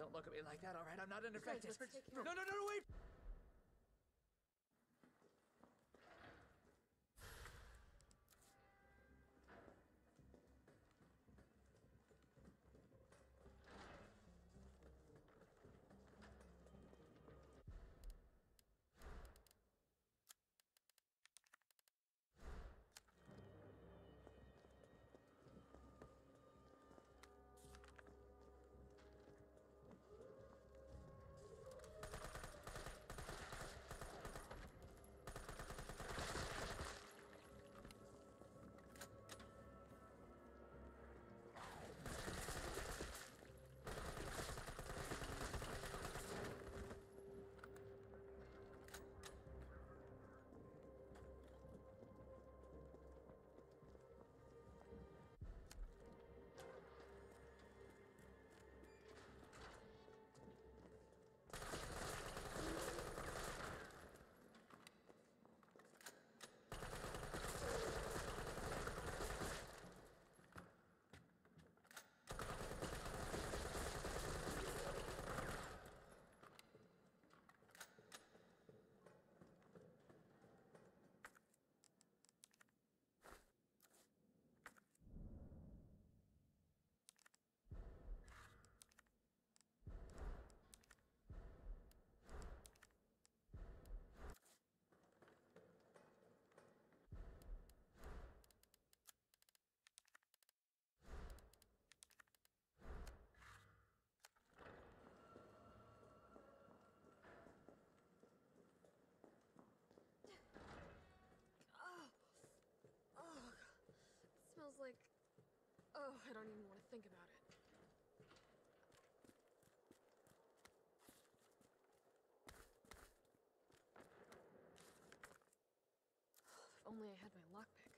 don't look at me like that, all right? I'm not unaffected. let's take care No, no, no, no, wait! It smells like. Oh, I don't even want to think about it. If only I had my lockpick.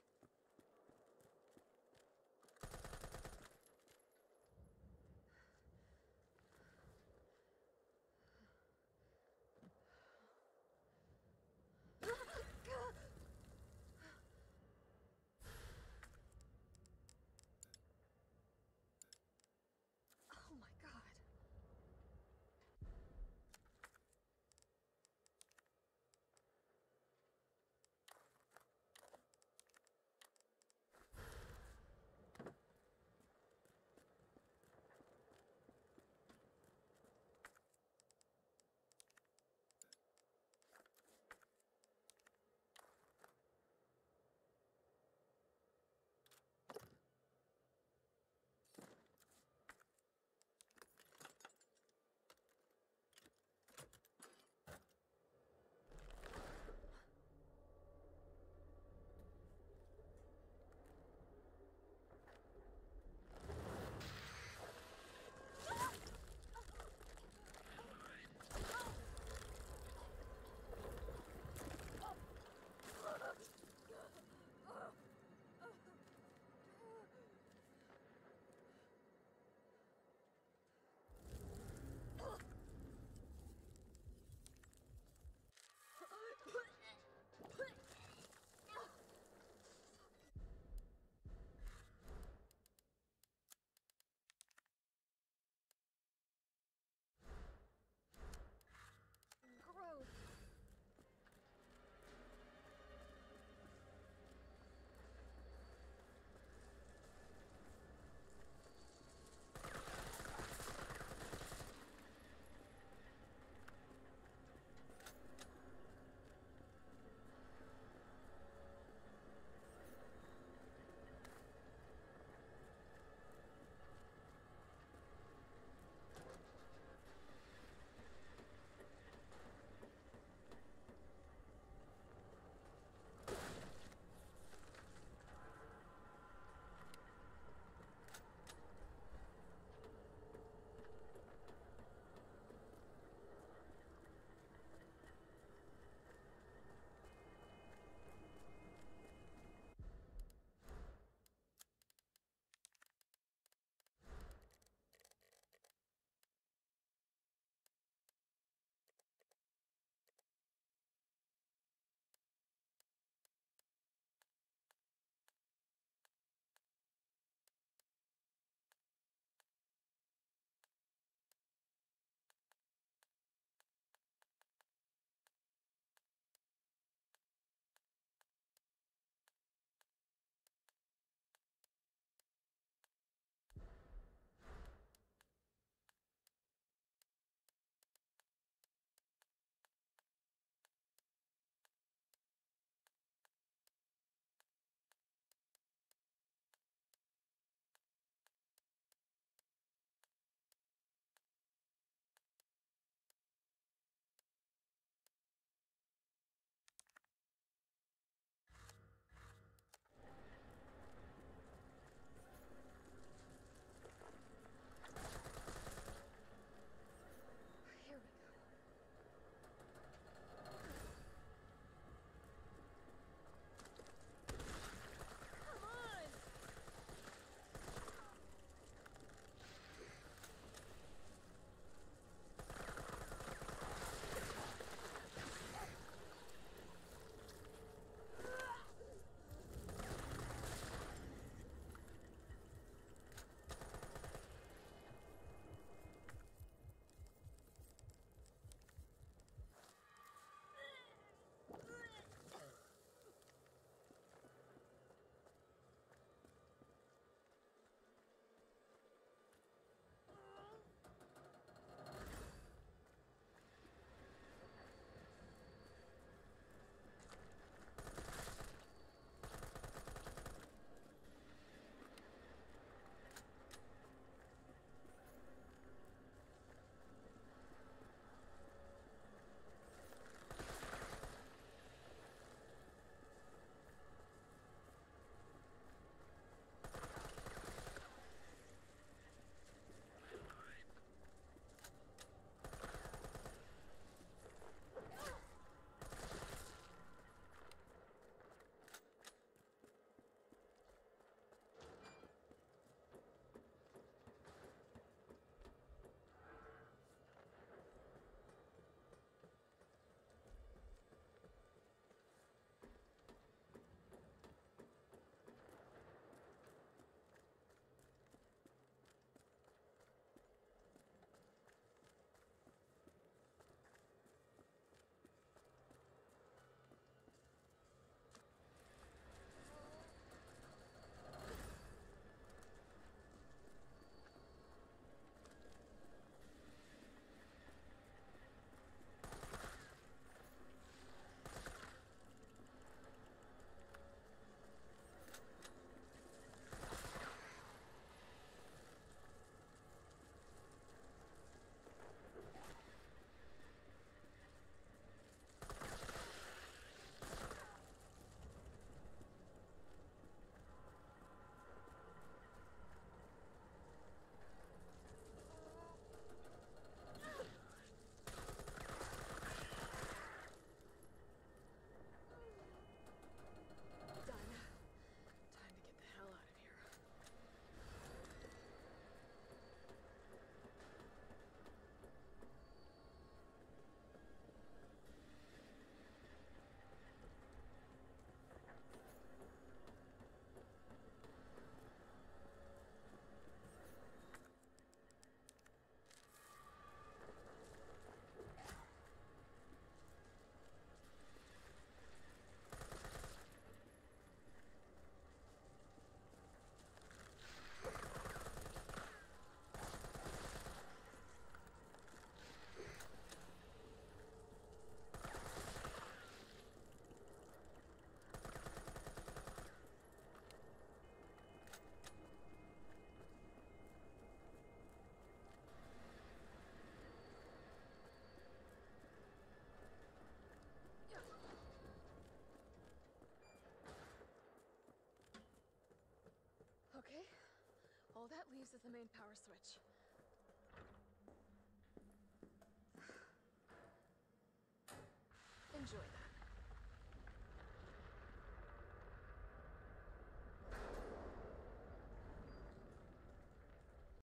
All that leaves is the main power switch.